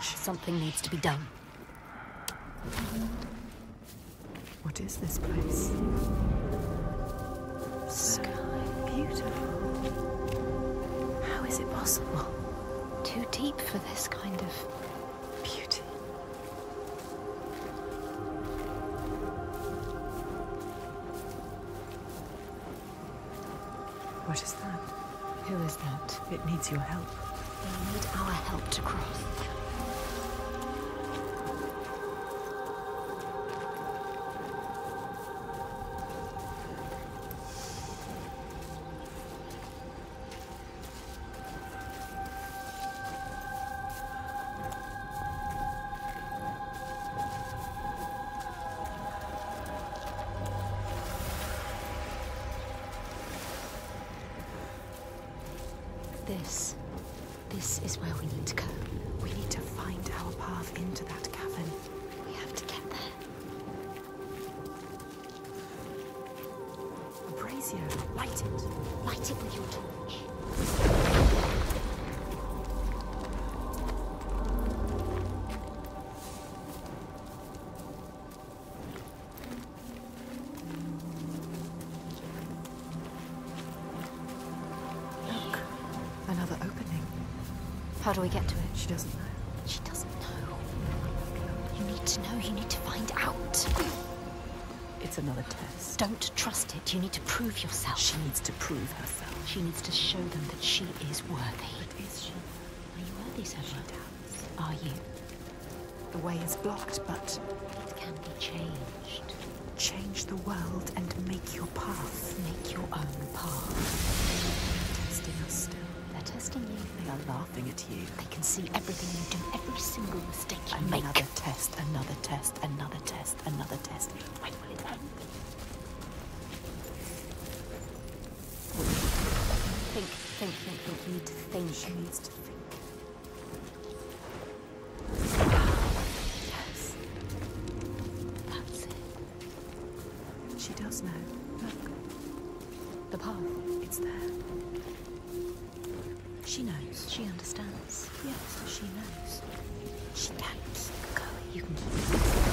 Something needs to be done. What is this place? Sky. Beautiful. How is it possible? Too deep for this kind of Beauty. What is that? Who is that? It needs your help. They need our help to cross. This. This is where we need to go. We need to find our path into that cavern. We have to get there. Brazier. Light it. Light it with your torch. How do we get to it? She doesn't know. She doesn't know. You need to know. You need to find out. It's another test. Don't trust it. You need to prove yourself. She needs to prove herself. She needs to show them that she is worthy. But is she? Are you worthy, doubts. Are you? The way is blocked, but It can be changed. change the world and make your path. Make your own path. Are laughing at you. They can see everything you do, every single mistake you Another make. test, another test, another test, another test. When will it end? Think, think, think, think. You need to think. She needs to think. Yes, That's it. she does know. Look, The path. it's there. She knows. She understands. Yes, she knows. She keep going. You can.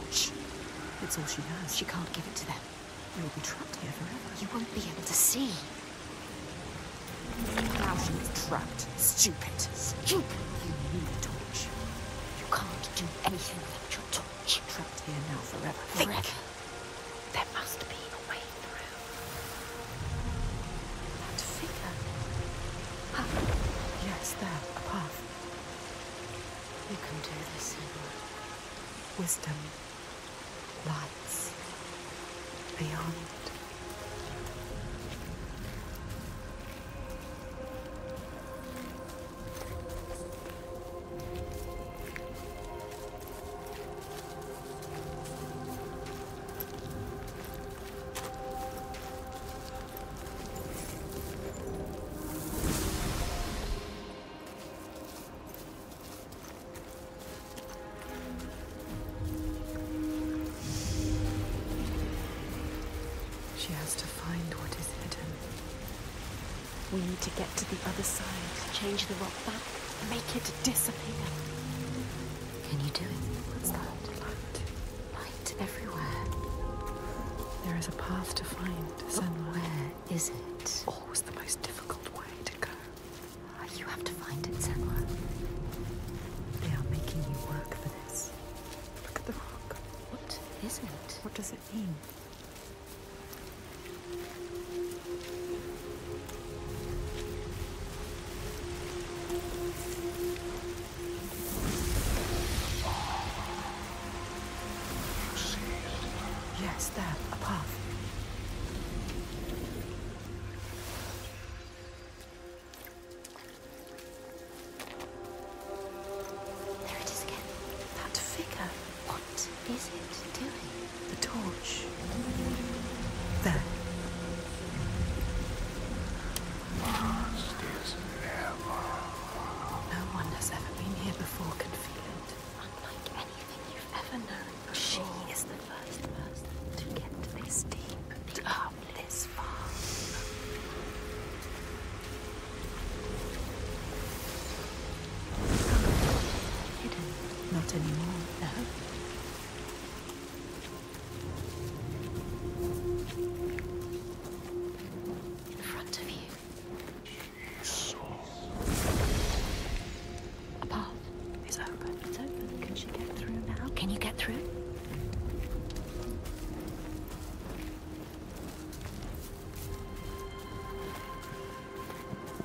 The. It's all she has. She can't give it to them. You'll be trapped here forever. You won't be able to see. Now she's trapped. Stupid. Stupid. You need a torch. You can't do anything without your torch. Trapped here now forever. Forever. There must be a way through. That figure. Ah, yes, there, a path. You can do this. Wisdom lies beyond. She has to find what is hidden. We need to get to the other side, change the rock back, make it disappear. Can you do it? What's that? Light. Light everywhere. There is a path to find, somewhere. Where is it? Not anymore. No. In front of you. A path is open. It's open. Can she get through now? Can you get through?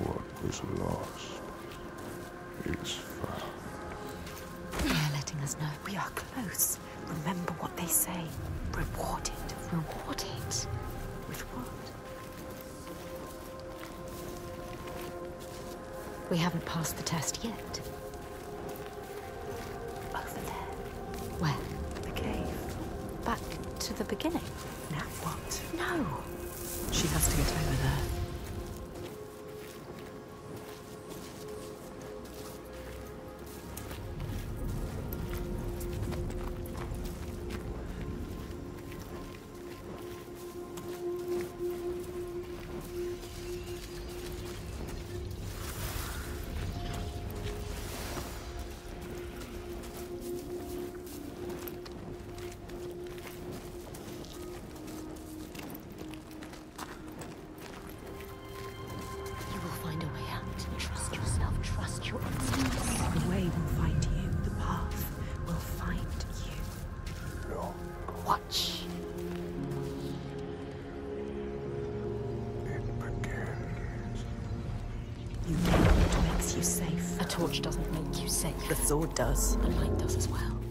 What was lost are close. Remember what they say. Reward it. Reward it. With what? We haven't passed the test yet. Over there. Where? The cave. Back to the beginning. Now what? No. She has to get over there. Safe. A torch doesn't make you safe. The sword does. The light does as well.